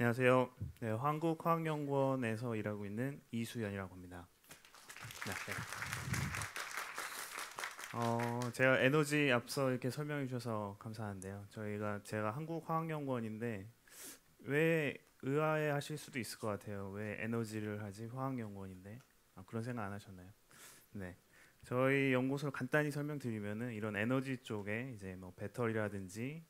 안녕하세요. 네, 한국화학연구원에서 일하고 있는 이수연이라고 합니다. 네, 네. 어, 제가 에너지 앞서 이렇게 설명해 주셔서 감사한데요. 저희가 제가 한국 화학연구원인데 왜 의아해 하실 수도 있을 것 같아요. 왜 에너지를 하지 화학연구원인데 아, 그런 생각 안 하셨나요? 네. 저희 연구소를 간단히 설명드리면은 이런 에너지 쪽에 이제 뭐 배터리라든지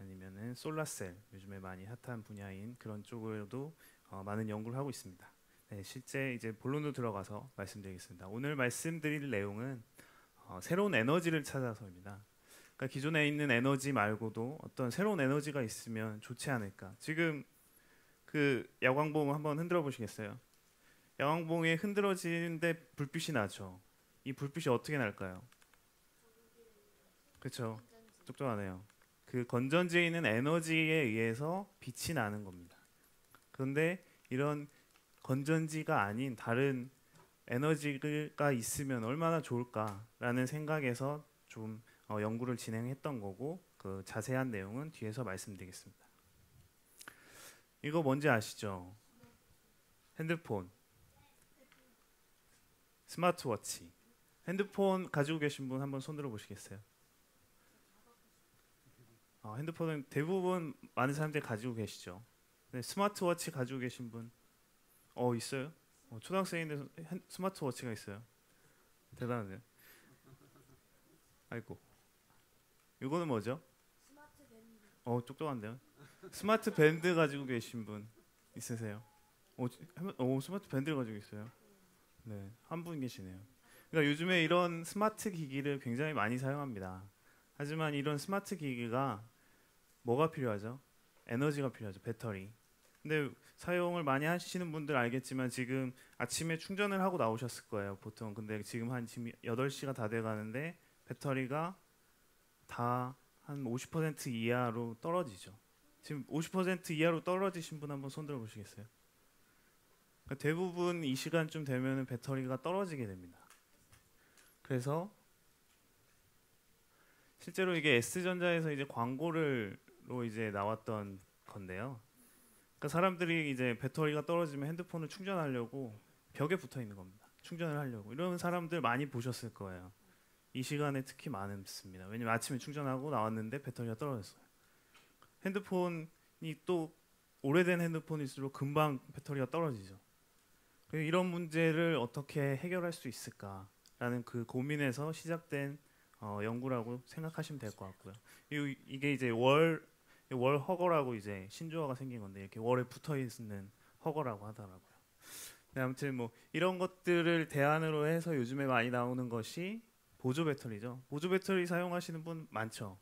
아니면은 솔라셀 요즘에 많이 핫한 분야인 그런 쪽으로도 어, 많은 연구를 하고 있습니다. 네, 실제 이제 본론으로 들어가서 말씀드리겠습니다. 오늘 말씀드릴 내용은 어, 새로운 에너지를 찾아서입니다. 그러니까 기존에 있는 에너지 말고도 어떤 새로운 에너지가 있으면 좋지 않을까. 지금 그 야광봉 한번 흔들어 보시겠어요? 야광봉이 흔들어지는데 불빛이 나죠. 이 불빛이 어떻게 날까요? 그렇죠. 똑똑하네요. 그 건전지에 있는 에너지에 의해서 빛이 나는 겁니다. 그런데 이런 건전지가 아닌 다른 에너지가 있으면 얼마나 좋을까라는 생각에서 좀 어, 연구를 진행했던 거고 그 자세한 내용은 뒤에서 말씀드리겠습니다. 이거 뭔지 아시죠? 핸드폰, 스마트워치. 핸드폰 가지고 계신 분 한번 손들어 보시겠어요? 어, 핸드폰은 대부분 많은 사람들이 가지고 계시죠. 네, 스마트워치 가지고 계신 분, 어 있어요? 어, 초등학생인데 핸, 스마트워치가 있어요. 대단하네요. 아이고, 이거는 뭐죠? 어 똑똑한데요. 스마트 밴드 가지고 계신 분 있으세요? 어, 어 스마트 밴드를 가지고 있어요. 네, 한 분 계시네요. 그러니까 요즘에 이런 스마트 기기를 굉장히 많이 사용합니다. 하지만 이런 스마트 기기가 뭐가 필요하죠? 에너지가 필요하죠. 배터리. 근데 사용을 많이 하시는 분들 알겠지만 지금 아침에 충전을 하고 나오셨을 거예요. 보통. 근데 지금 한 지금 8시가 다 돼 가는데 배터리가 다 한 50% 이하로 떨어지죠. 지금 50% 이하로 떨어지신 분 한번 손들어 보시겠어요? 그러니까 대부분 이 시간쯤 되면 배터리가 떨어지게 됩니다. 그래서 실제로 이게 S전자에서 이제 광고를 로 이제 나왔던 건데요. 그러니까 사람들이 이제 배터리가 떨어지면 핸드폰을 충전하려고 벽에 붙어 있는 겁니다. 충전을 하려고 이런 사람들 많이 보셨을 거예요. 이 시간에 특히 많습니다. 왜냐면 아침에 충전하고 나왔는데 배터리가 떨어졌어요. 핸드폰이 또 오래된 핸드폰일수록 금방 배터리가 떨어지죠. 이런 문제를 어떻게 해결할 수 있을까라는 그 고민에서 시작된 어, 연구라고 생각하시면 될 것 같고요. 이, 게 이제 월 월 허거라고 이제 신조어가 생긴 건데 이렇게 월에 붙어 있는 허거라고 하더라고요. 네, 아무튼 뭐 이런 것들을 대안으로 해서 요즘에 많이 나오는 것이 보조 배터리죠. 보조 배터리 사용하시는 분 많죠.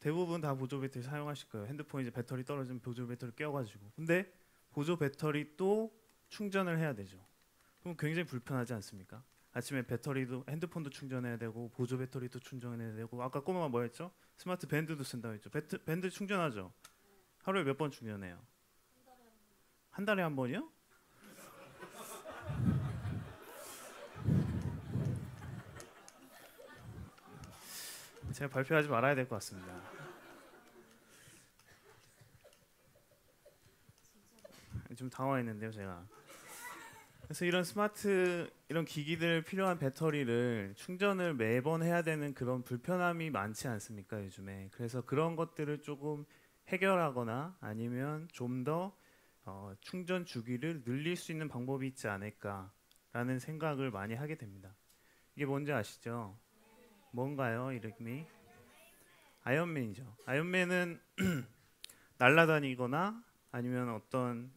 대부분 다 보조 배터리 사용하실 거예요. 핸드폰 이제 배터리 떨어지면 보조 배터리 껴가지고. 근데 보조 배터리 또 충전을 해야 되죠. 그럼 굉장히 불편하지 않습니까? 아침에 배터리도 핸드폰도 충전해야 되고 보조 배터리도 충전해야 되고 아까 꼬마가 뭐 했죠? 스마트 밴드도 쓴다고 했죠. 배트, 밴드 충전하죠. 하루에 몇 번 충전해요? 한 달에 한 번이요? 제가 발표하지 말아야 될 것 같습니다. 좀 당황했는데요, 제가. 그래서 이런 스마트 이런 기기들 필요한 배터리를 충전을 매번 해야 되는 그런 불편함이 많지 않습니까 요즘에 그래서 그런 것들을 조금 해결하거나 아니면 좀더 어, 충전 주기를 늘릴 수 있는 방법이 있지 않을까라는 생각을 많이 하게 됩니다. 이게 뭔지 아시죠? 뭔가요 이름이? 아이언맨이죠. 아이언맨은 날아다니거나 아니면 어떤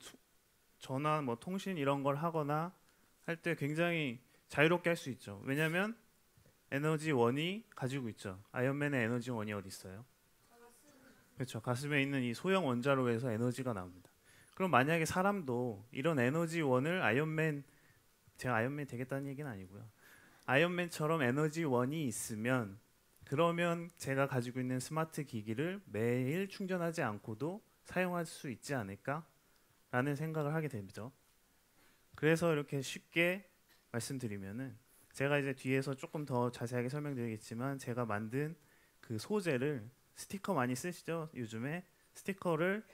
전화, 뭐 통신 이런 걸 하거나 할 때 굉장히 자유롭게 할 수 있죠. 왜냐하면 에너지 원이 가지고 있죠. 아이언맨의 에너지 원이 어디 있어요? 그렇죠. 가슴에 있는 이 소형 원자로에서 에너지가 나옵니다. 그럼 만약에 사람도 이런 에너지 원을 아이언맨 제가 아이언맨 되겠다는 얘기는 아니고요. 아이언맨처럼 에너지 원이 있으면 그러면 제가 가지고 있는 스마트 기기를 매일 충전하지 않고도 사용할 수 있지 않을까 라는 생각을 하게 되죠. 그래서 이렇게 쉽게 말씀드리면은 제가 이제 뒤에서 조금 더 자세하게 설명드리겠지만 제가 만든 그 소재를 스티커 많이 쓰시죠? 요즘에 스티커를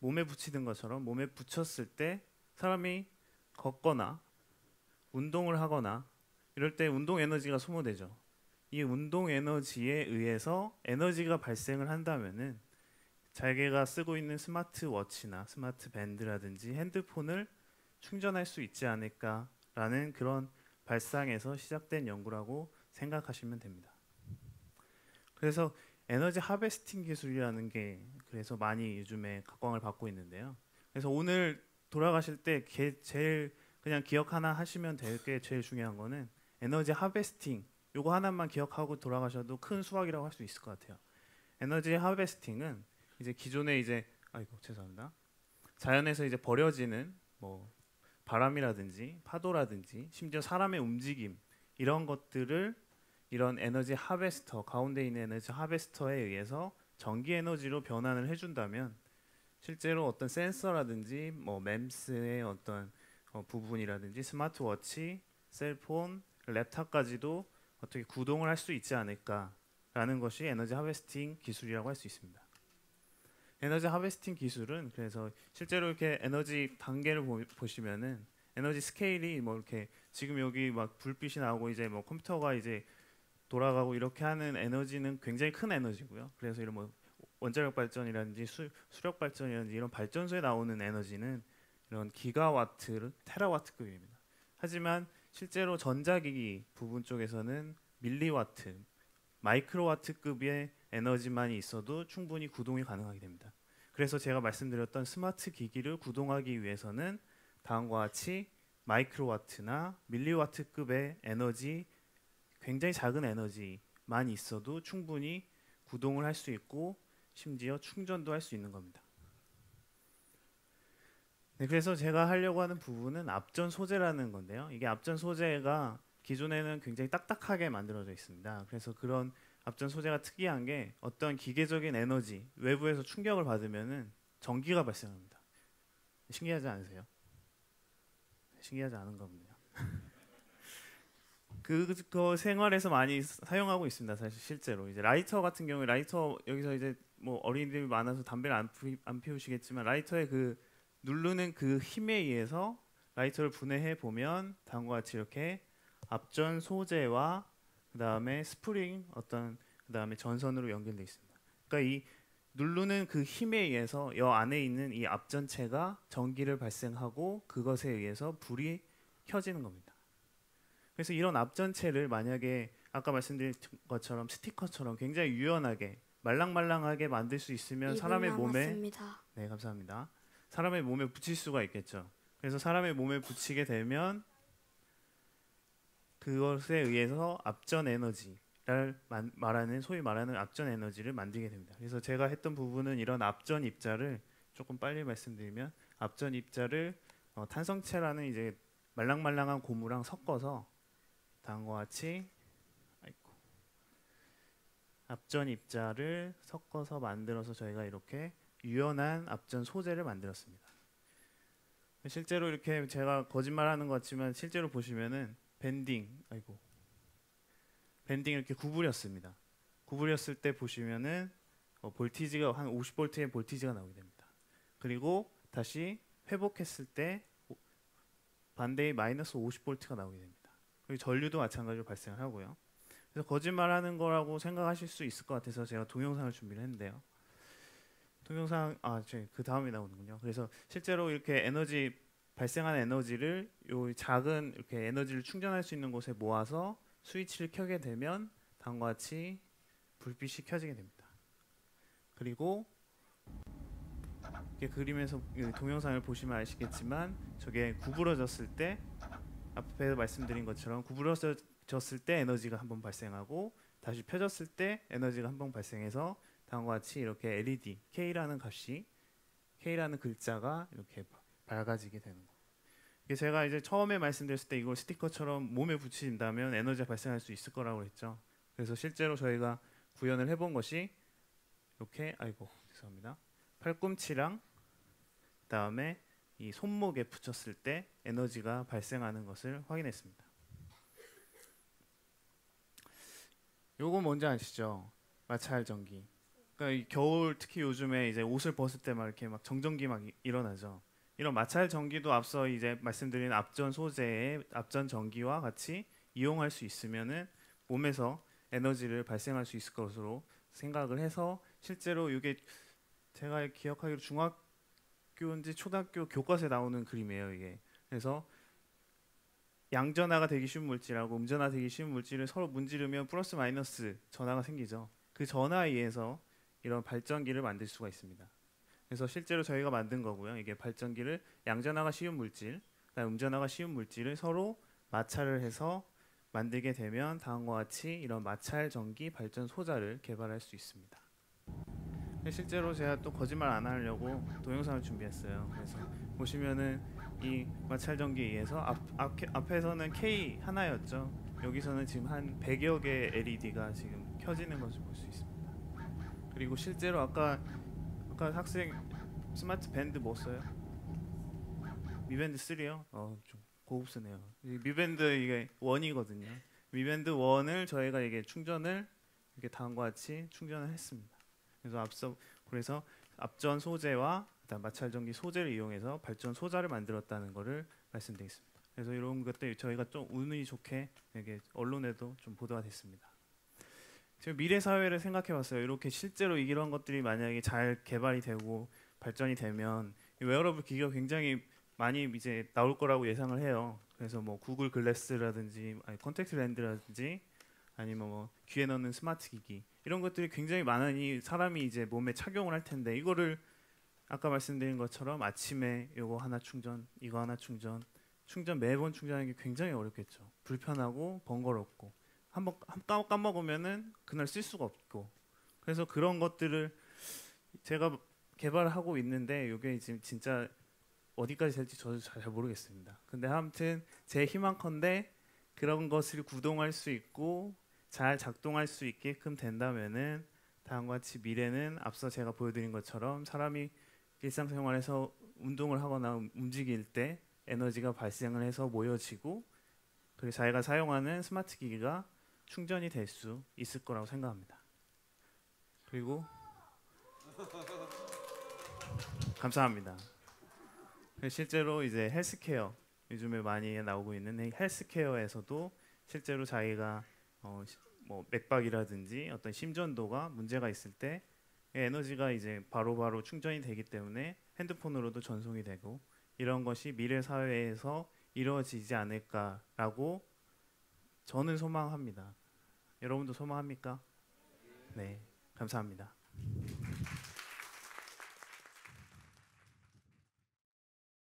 몸에 붙이는 것처럼 몸에 붙였을 때 사람이 걷거나 운동을 하거나 이럴 때 운동 에너지가 소모되죠. 이 운동 에너지에 의해서 에너지가 발생을 한다면은 자기가 쓰고 있는 스마트워치나 스마트 밴드라든지 핸드폰을 충전할 수 있지 않을까라는 그런 발상에서 시작된 연구라고 생각하시면 됩니다. 그래서 에너지 하베스팅 기술이라는 게 그래서 많이 요즘에 각광을 받고 있는데요. 그래서 오늘 돌아가실 때 제일 그냥 기억 하나 하시면 될 게 제일 중요한 거는 에너지 하베스팅 요거 하나만 기억하고 돌아가셔도 큰 수확이라고 할 수 있을 것 같아요. 에너지 하베스팅은 이제 기존에 이제 아이고 죄송합니다. 자연에서 이제 버려지는 뭐 바람이라든지 파도라든지 심지어 사람의 움직임 이런 것들을 이런 에너지 하베스터 가운데 있는 에너지 하베스터에 의해서 전기 에너지로 변환을 해준다면 실제로 어떤 센서라든지 뭐 맴스의 어떤 어, 부분이라든지 스마트워치, 셀폰, 랩탑까지도 어떻게 구동을 할 수 있지 않을까라는 것이 에너지 하베스팅 기술이라고 할 수 있습니다. 에너지 하베스팅 기술은 그래서 실제로 이렇게 에너지 단계를 보, 시면은 에너지 스케일이 뭐 이렇게 지금 여기 막 불빛이 나오고 이제 뭐 컴퓨터가 이제 돌아가고 이렇게 하는 에너지는 굉장히 큰 에너지고요. 그래서 이런 뭐 원자력 발전이라든지 수, 수력 발전이라든지 이런 발전소에 나오는 에너지는 이런 기가와트, 테라와트급입니다. 하지만 실제로 전자기기 부분 쪽에서는 밀리와트, 마이크로와트급의 에너지만 있어도 충분히 구동이 가능하게 됩니다. 그래서 제가 말씀드렸던 스마트 기기를 구동하기 위해서는 다음과 같이 마이크로와트나 밀리와트급의 에너지 굉장히 작은 에너지만 있어도 충분히 구동을 할 수 있고 심지어 충전도 할 수 있는 겁니다. 네, 그래서 제가 하려고 하는 부분은 앞전 소재라는 건데요. 이게 앞전 소재가 기존에는 굉장히 딱딱하게 만들어져 있습니다. 그래서 그런 압전 소재가 특이한 게 어떤 기계적인 에너지 외부에서 충격을 받으면은 전기가 발생합니다. 신기하지 않으세요? 신기하지 않은 겁니다. 그거 생활에서 많이 사용하고 있습니다. 사실 실제로 이제 라이터 같은 경우에 라이터 여기서 이제 뭐 어린이들이 많아서 담배를 안, 피, 안 피우시겠지만 라이터의 그 누르는 그 힘에 의해서 라이터를 분해해 보면 다음과 같이 이렇게 앞전 소재와 그 다음에 스프링 어떤 그 다음에 전선으로 연결되어 있습니다. 그러니까 이 누르는 그 힘에 의해서 여 안에 있는 이 앞전체가 전기를 발생하고 그것에 의해서 불이 켜지는 겁니다. 그래서 이런 앞전체를 만약에 아까 말씀드린 것처럼 스티커처럼 굉장히 유연하게 말랑말랑하게 만들 수 있으면 사람의 남았습니다. 몸에 네 감사합니다. 사람의 몸에 붙일 수가 있겠죠. 그래서 사람의 몸에 붙이게 되면 그것에 의해서 앞전 에너지를 말하는 소위 말하는 앞전 에너지를 만들게 됩니다. 그래서 제가 했던 부분은 이런 앞전 입자를 조금 빨리 말씀드리면 앞전 입자를 어, 탄성체라는 이제 말랑말랑한 고무랑 섞어서 다음과 같이 아이고, 앞전 입자를 섞어서 만들어서 저희가 이렇게 유연한 앞전 소재를 만들었습니다. 실제로 이렇게 제가 거짓말하는 것 같지만 실제로 보시면은 밴딩, 아이고, 밴딩 이렇게 구부렸습니다. 구부렸을 때 보시면은 어, 볼티지가 한 50볼트의 볼티지가 나오게 됩니다. 그리고 다시 회복했을 때 반대의 마이너스 50볼트가 나오게 됩니다. 그리고 전류도 마찬가지로 발생을 하고요. 그래서 거짓말하는 거라고 생각하실 수 있을 것 같아서 제가 동영상을 준비를 했는데요. 동영상 아그 다음에 나오는군요. 그래서 실제로 이렇게 에너지 발생하는 에너지를 요 작은 이렇게 에너지를 충전할 수 있는 곳에 모아서 스위치를 켜게 되면 다음과 같이 불빛이 켜지게 됩니다. 그리고 이렇게 그림에서 동영상을 보시면 아시겠지만 저게 구부러졌을 때 앞에 말씀드린 것처럼 구부러졌을 때 에너지가 한 번 발생하고 다시 펴졌을 때 에너지가 한 번 발생해서 다음과 같이 이렇게 LED K라는 값이 K라는 글자가 이렇게 밝아지게 되는 거. 이게 제가 이제 처음에 말씀드렸을 때 이걸 스티커처럼 몸에 붙인다면 에너지가 발생할 수 있을 거라고 했죠. 그래서 실제로 저희가 구현을 해본 것이 이렇게 아이고 죄송합니다. 팔꿈치랑 그다음에 이 손목에 붙였을 때 에너지가 발생하는 것을 확인했습니다. 요거 뭔지 아시죠? 마찰 전기. 그러니까 이 겨울 특히 요즘에 이제 옷을 벗을 때 막 이렇게 막 정전기 막 이- 일어나죠. 이런 마찰 전기도 앞서 이제 말씀드린 앞전 소재의 앞전 전기와 같이 이용할 수 있으면은 몸에서 에너지를 발생할 수 있을 것으로 생각을 해서 실제로 이게 제가 기억하기로 중학교인지 초등학교 교과서에 나오는 그림이에요 이게. 그래서 양전화가 되기 쉬운 물질하고 음전화 되기 쉬운 물질을 서로 문지르면 플러스 마이너스 전화가 생기죠. 그 전화에 의해서 이런 발전기를 만들 수가 있습니다. 그래서 실제로 저희가 만든 거고요. 이게 발전기를 양전화가 쉬운 물질, 음전화가 쉬운 물질을 서로 마찰을 해서 만들게 되면 다음과 같이 이런 마찰 전기 발전 소자를 개발할 수 있습니다. 실제로 제가 또 거짓말 안 하려고 동영상을 준비했어요. 그래서 보시면은 이 마찰 전기에 의해서 앞, 앞 앞에서는 K 하나였죠. 여기서는 지금 한 100여 개의 LED가 지금 켜지는 것을 볼 수 있습니다. 그리고 실제로 아까 아까 학생 스마트 밴드 뭐 써요? 미밴드 3요? 어, 좀 고급스네요. 이 미밴드 이게 one이거든요. 미밴드 one을 저희가 이게 충전을 이렇게 다음과 같이 충전을 했습니다. 그래서 앞서 그래서 압전 소재와 그다음 마찰 전기 소재를 이용해서 발전 소자를 만들었다는 것을 말씀드리겠습니다. 그래서 이런 것들 저희가 좀 운이 좋게 이게 언론에도 좀 보도가 됐습니다. 미래 사회를 생각해봤어요. 이렇게 실제로 이런 것들이 만약에 잘 개발이 되고 발전이 되면 이 웨어러블 기기가 굉장히 많이 이제 나올 거라고 예상을 해요. 그래서 뭐 구글 글래스라든지 아니 콘택트렌즈라든지 아니면 뭐 귀에 넣는 스마트 기기 이런 것들이 굉장히 많으니 사람이 이제 몸에 착용을 할 텐데 이거를 아까 말씀드린 것처럼 아침에 이거 하나 충전, 이거 하나 충전, 충전 매번 충전하기 굉장히 어렵겠죠. 불편하고 번거롭고 한번 한 까먹으면은 그날 쓸 수가 없고 그래서 그런 것들을 제가 개발하고 있는데 이게 지금 진짜 어디까지 될지 저도 잘 모르겠습니다. 근데 아무튼 제 희망컨대 그런 것을 구동할 수 있고 잘 작동할 수 있게끔 된다면은 다음과 같이 미래는 앞서 제가 보여드린 것처럼 사람이 일상생활에서 운동을 하거나 움직일 때 에너지가 발생을 해서 모여지고 그리고 자기가 사용하는 스마트 기기가 충전이 될 수 있을 거라고 생각합니다. 그리고 감사합니다. 실제로 이제 헬스케어 요즘에 많이 나오고 있는 이 헬스케어에서도 실제로 자기가 어, 시- 뭐 맥박이라든지 어떤 심전도가 문제가 있을 때 에너지가 이제 바로 바로 충전이 되기 때문에 핸드폰으로도 전송이 되고 이런 것이 미래 사회에서 이루어지지 않을까라고 저는 소망합니다. 여러분도 소망합니까? 네, 감사합니다.